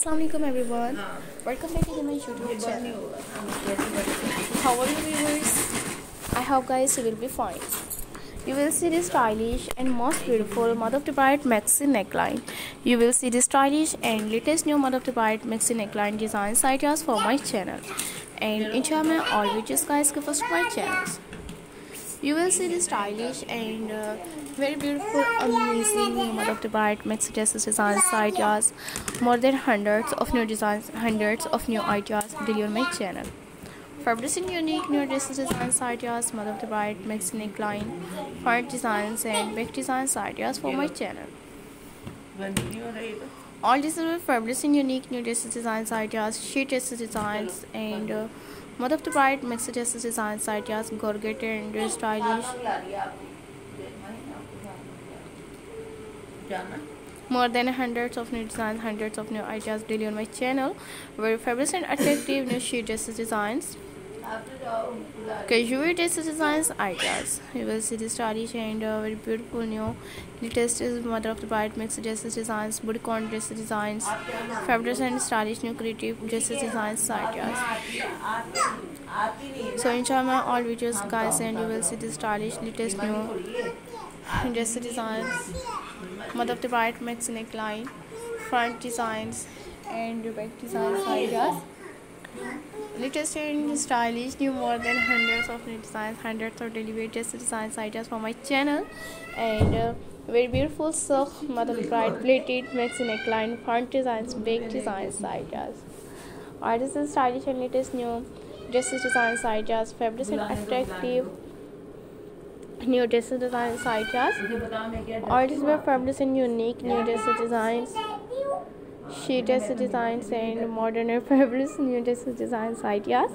Assalamualaikum everyone. Welcome back to my YouTube channel. How are you viewers? I hope guys you will be fine. You will see the stylish and most beautiful mother of the bride maxi neckline. You will see the stylish and latest new mother of the bride maxi neckline designs ideas for my channel. And enjoy my all videos guys give us my channels you will see the stylish and uh, very beautiful amazing mother of maxi dresses designs ideas. More than hundreds of new designs hundreds of new ideas daily on my channel. For Fabricing unique new dresses designs ideas mother of the bride maxi neckline front designs and back designs ideas for my channel. All these are fabricing unique new dresses designs ideas sheath dresses designs and uh, Mother of the bride messages designs ideas gorgeous and stylish. More than hundreds of new designs, hundreds of new ideas daily on my channel. Very fabulous and attractive new sheath dresses designs. Casual dresses designs ideas. You will see the stylish and uh, very beautiful new latest is mother of the bride mixed dresses designs, bodycon dresses designs, fabulous and stylish new creative dresses designs ideas. So inshallah all videos guys and you will see the stylish latest new dresses designs, mother of the bride mixed neckline, front designs and back designs ideas latest and stylish new more than hundreds of new designs hundreds of daily latest designs ideas for my channel. And uh, very beautiful silk mother bride plated maxi neckline front designs big designs this is stylish and latest new dresses designs ideas fabrics and attractive new dresses designs ideas all these were fabrics and unique new dresses designs she does designs and modern fabulous new dresses designs ideas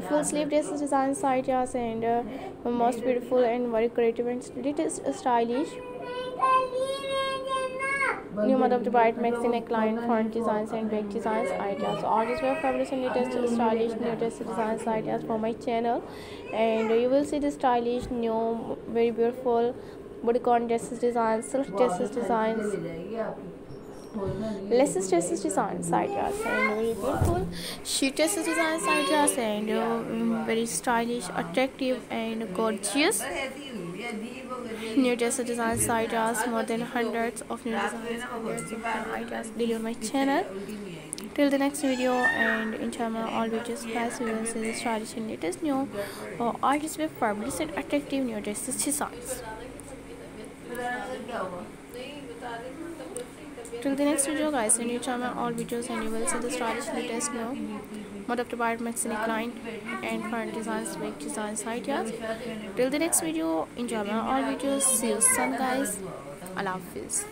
full sleeve dresses designs ideas and uh, most beautiful and very creative and latest stylish. New mother of the bride maxi neckline front designs and back designs ideas so all these were fabulous and latest stylish new dress designs ideas for my channel. And you will see the stylish new very beautiful bodycon dresses designs silk dresses designs less stresses design ideas and very beautiful. She dresses design ideas and uh, very stylish attractive and gorgeous. New dress design ideas more than hundreds of new designs hundreds of ideas daily on my channel. Till the next video and in inshallah all videos guys we will see the stylish and latest new uh, artists with fabulous and attractive new dresses designs till the next video guys and you channel my all videos and you will see the stylish latest new mode of bar maxi neckline and front designs back designs ideas till the next video enjoy my all videos see you soon guys. Allah hafiz